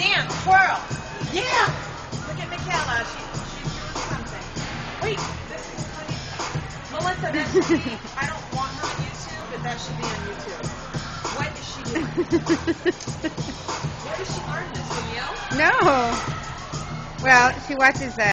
Dance, twirl. Yeah. Look at Mikela. She, she's doing something. Wait, this is funny. Melissa, that should be, I don't want her on YouTube, but that should be on YouTube. What is she doing? Where does she learn this? From you? No. Well, she watches that.